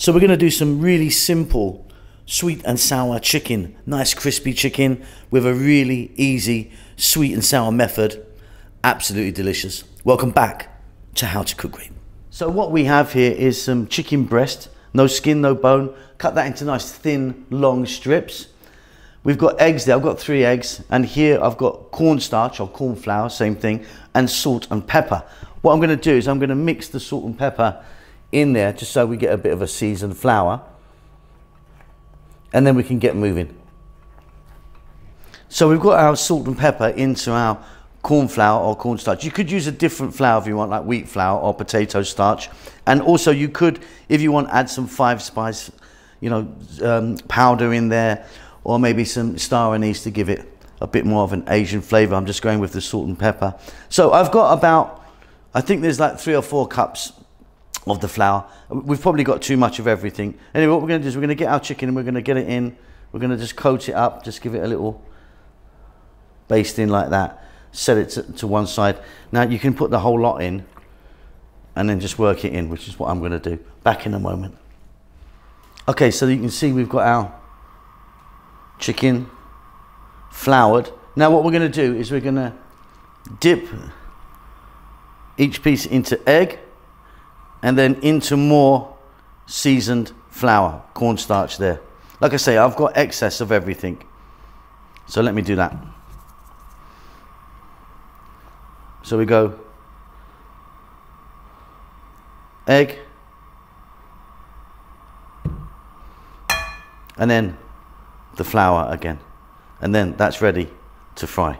So we're going to do some really simple sweet and sour chicken, nice crispy chicken with a really easy sweet and sour method. Absolutely delicious. Welcome back to How to Cook Great. So what we have here is some chicken breast, no skin, no bone. Cut that into nice thin, long strips. We've got eggs there, I've got three eggs, and here I've got cornstarch or corn flour, same thing, and salt and pepper. What I'm gonna do is I'm gonna mix the salt and pepper in there just so we get a bit of a seasoned flour and then we can get moving. So we've got our salt and pepper into our corn flour or cornstarch. You could use a different flour if you want, like wheat flour or potato starch. And also you could, if you want, add some five spice, you know, um, powder in there, or maybe some star anise to give it a bit more of an Asian flavor. I'm just going with the salt and pepper. So I've got about, I think there's like three or four cups of the flour. We've probably got too much of everything. Anyway, what we're going to do is we're going to get our chicken and we're going to get it in. We're going to just coat it up, just give it a little basting like that. Set it to, to one side. Now you can put the whole lot in and then just work it in, which is what I'm going to do. Back in a moment. Okay, so you can see we've got our chicken floured. Now what we're going to do is we're going to dip each piece into egg and then into more seasoned flour, cornstarch there. Like I say, I've got excess of everything. So let me do that. So we go egg and then the flour again and then that's ready to fry.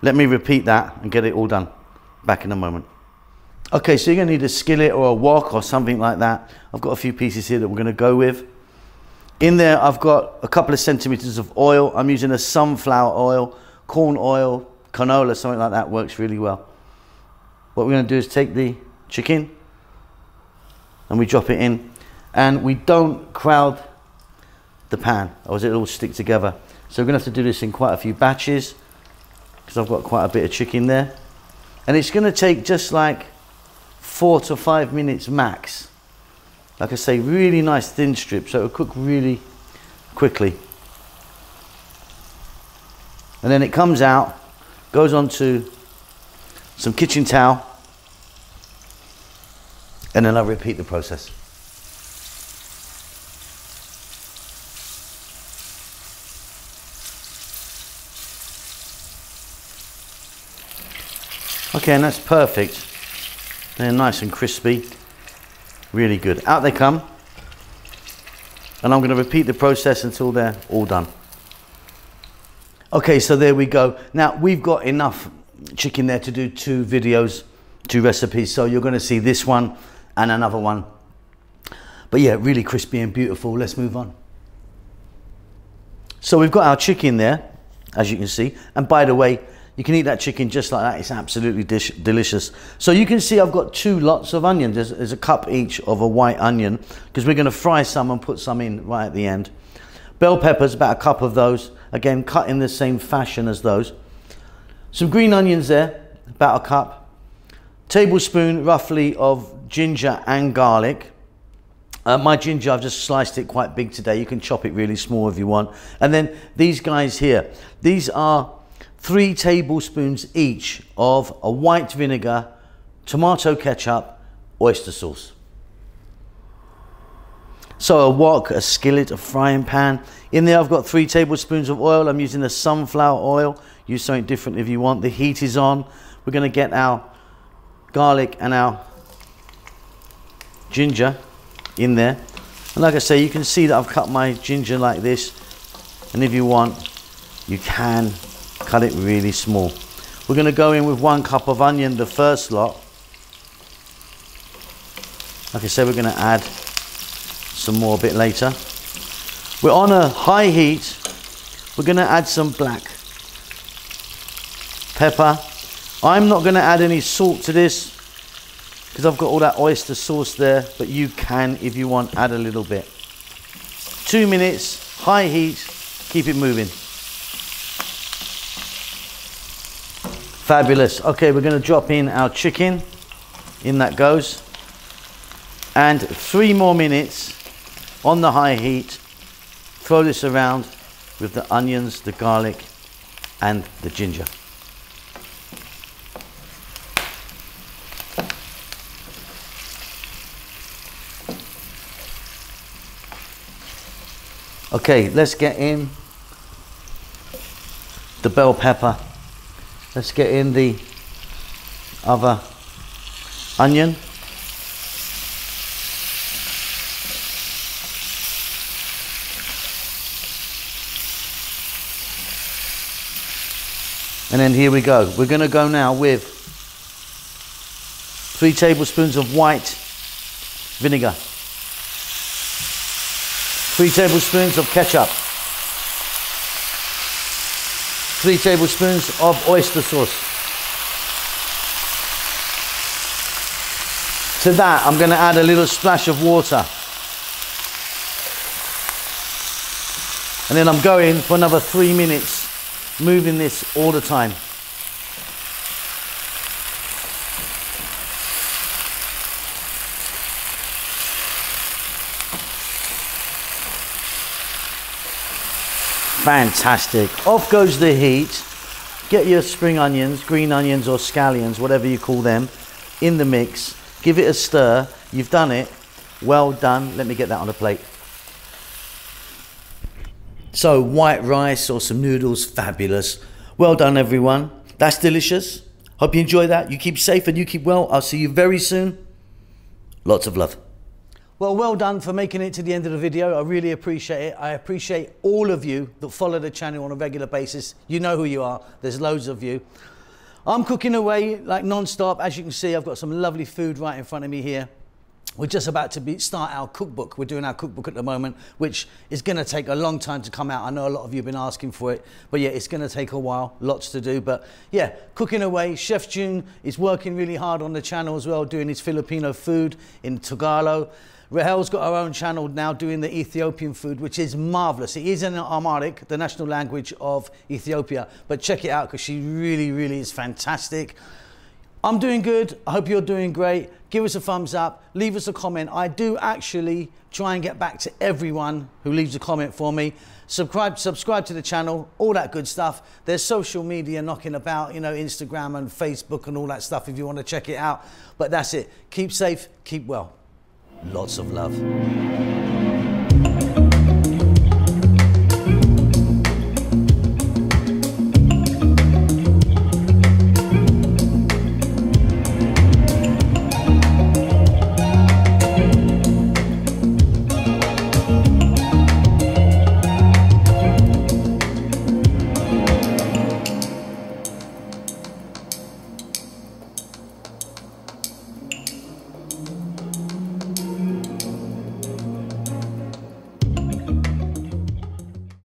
Let me repeat that and get it all done. Back in a moment. Okay, so you're to need a skillet or a wok or something like that. I've got a few pieces here that we're going to go with. In there, I've got a couple of centimeters of oil. I'm using a sunflower oil, corn oil, canola, something like that works really well. What we're to do is take the chicken and we drop it in and we don't crowd the pan or it'll all stick together. So we're going to have to do this in quite a few batches because I've got quite a bit of chicken there. And it's going to take just like four to five minutes max. Like I say, really nice thin strip, so it'll cook really quickly. And then it comes out, goes onto some kitchen towel, and then I'll repeat the process. Okay, and that's perfect. They're nice and crispy. Really good. Out they come. And I'm going to repeat the process until they're all done. Okay, so there we go. Now, we've got enough chicken there to do two videos, two recipes. So you're going to see this one and another one. But yeah, really crispy and beautiful. Let's move on. So we've got our chicken there, as you can see. And by the way, you can eat that chicken just like that. It's absolutely delicious. So you can see I've got two lots of onion. There's, there's a cup each of a white onion because we're going to fry some and put some in right at the end. Bell peppers, about a cup of those. Again, cut in the same fashion as those. Some green onions there, about a cup. Tablespoon roughly of ginger and garlic. Uh, my ginger, I've just sliced it quite big today. You can chop it really small if you want. And then these guys here, these are three tablespoons each of a white vinegar, tomato ketchup, oyster sauce. So a wok, a skillet, a frying pan. In there I've got three tablespoons of oil. I'm using the sunflower oil. Use something different if you want. The heat is on. We're going to get our garlic and our ginger in there. And like I say, you can see that I've cut my ginger like this. And if you want, you can cut it really small. We're going to go in with one cup of onion, the first lot. Like I said, we're going to add some more a bit later. We're on a high heat. We're going to add some black pepper. I'm not going to add any salt to this because I've got all that oyster sauce there, but you can, if you want, add a little bit. Two minutes, high heat, keep it moving. Fabulous. Okay, we're going to drop in our chicken. In that goes. And three more minutes on the high heat. Throw this around with the onions, the garlic, and the ginger. Okay, let's get in the bell pepper. Let's get in the other onion. And then here we go. We're going to go now with three tablespoons of white vinegar, three tablespoons of ketchup, three tablespoons of oyster sauce. To that, I'm going to add a little splash of water. And then I'm going for another three minutes moving this all the time. Fantastic. Off goes the heat. Get your spring onions, green onions or scallions, whatever you call them, in the mix. Give it a stir. You've done it. Well done. Let me get that on a plate. So white rice or some noodles, fabulous. Well done, everyone. That's delicious. Hope you enjoy that. You keep safe and you keep well. I'll see you very soon. Lots of love. Well, well done for making it to the end of the video. I really appreciate it. I appreciate all of you that follow the channel on a regular basis. You know who you are. There's loads of you. I'm cooking away like non-stop. As you can see, I've got some lovely food right in front of me here. We're just about to be, start our cookbook. We're doing our cookbook at the moment, which is going to take a long time to come out. I know a lot of you have been asking for it, but yeah, it's going to take a while, lots to do. But yeah, cooking away. Chef June is working really hard on the channel as well, doing his Filipino food in Tagalog. Rahel's got her own channel now doing the Ethiopian food, which is marvelous. It is in Amharic, the national language of Ethiopia, but check it out because she really, really is fantastic. I'm doing good. I hope you're doing great. Give us a thumbs up. Leave us a comment. I do actually try and get back to everyone who leaves a comment for me. Subscribe, subscribe to the channel, all that good stuff. There's social media knocking about, you know, Instagram and Facebook and all that stuff if you want to check it out. But that's it. Keep safe, keep well. Lots of love.